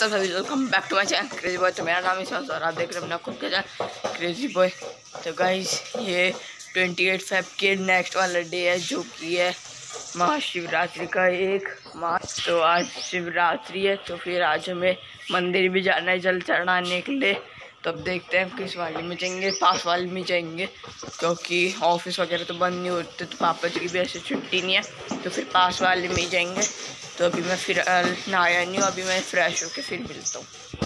तो सभी welcome back to my channel crazy boy तो मेरा नाम ईशान और आप देख रहे हैं खुद का चैनल क्रेजी बॉय तो गाइज़ ये ट्वेंटी एट फेब के नेक्स्ट वाला डे है, जो कि है महाशिवरात्रि का एक माह तो आज शिवरात्रि है तो फिर आज हमें मंदिर भी जाना है जल चढ़ाने के लिए। तो अब देखते हैं किस वाले में जाएँगे, पास वाले में जाएँगे, क्योंकि ऑफ़िस वगैरह तो बंद नहीं होते तो पापा जी की भी ऐसे छुट्टी नहीं है। तो फिर पास वाले में ही जाएँगे। तो अभी मैं फिर नहाया नहीं हूँ अभी मैं फ्रेश होकर फिर मिलता हूँ।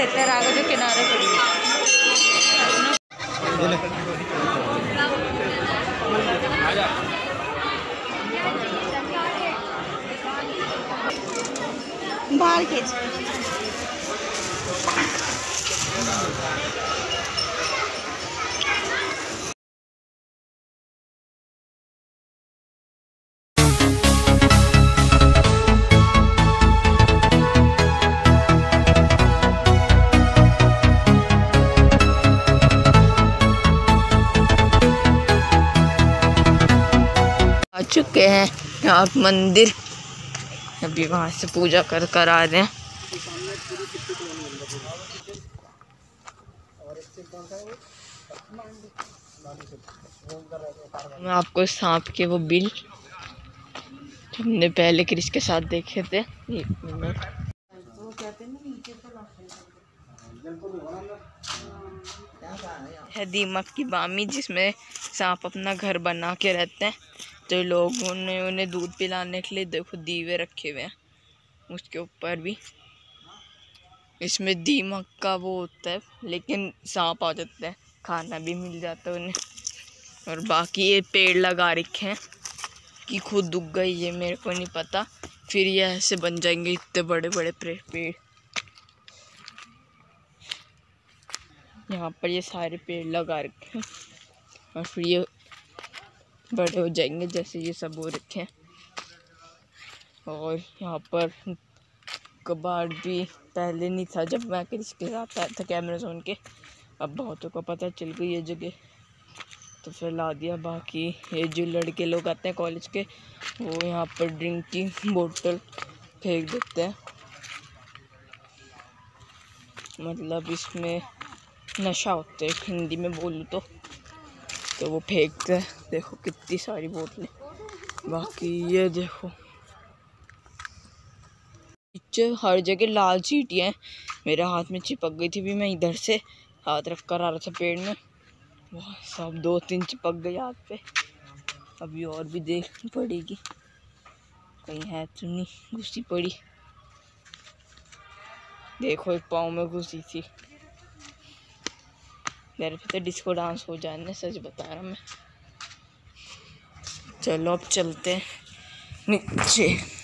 लेते हैं राघव जो किनारे पर बाहर खींच। चुके हैं। यहाँ पे मंदिर। अभी वहाँ से पूजा कर कर आ रहे हैं। मैं आपको सांप के वो बिल हमने पहले क्रिस के साथ देखे थे। है दीमक की बामी जिसमें सांप अपना घर बना के रहते हैं। तो लोगों ने उन्हें दूध पिलाने के लिए देखो दीवे रखे हुए हैं, उसके ऊपर भी। इसमें दीमक का वो होता है, लेकिन सांप आ जाते हैं, खाना भी मिल जाता है उन्हें। और बाकी ये पेड़ लगा रखे हैं, कि खुद उग गई ये मेरे को नहीं पता। फिर ये ऐसे बन जाएँगे इतने बड़े बड़े पेड़। यहाँ पर ये सारे पेड़ लगा रखे हैं। और फिर ये बड़े हो जाएँगे जैसे ये सब हो रखे हैं। और यहाँ पर कबाड़ भी पहले नहीं था जब मैं क्रिस के साथ आया था कैमरा जोन के। अब बहुतों को पता चल गई ये जगह। तो फिर ला दिया बाकी। ये जो लड़के लोग आते हैं कॉलेज के, वो यहाँ पर ड्रिंक की बोतल फेंक देते हैं। मतलब इसमें नशा होता है, हिंदी में बोलूँ तो। तो वो फेंकते हैं। देखो कितनी सारी बोतलें। बाकी ये देखो। पीछे हर जगह लाल चीटियाँ हैं। मेरे हाथ में चिपक गई थी भी मैं इधर से। हाथ रख कर आ रहा था पेड़ में। वह, सब दो तीन चिपक गई हाथ पे। अभी और भी देखनी पड़ेगी। कहीं है तो नहीं, घुसी पड़ी। देखो, एक पाँव में घुसी थी। मेरे पे तो डिस्को डांस हो जाने सच बता रहा मैं। चलो, अब चलते हैं नीचे।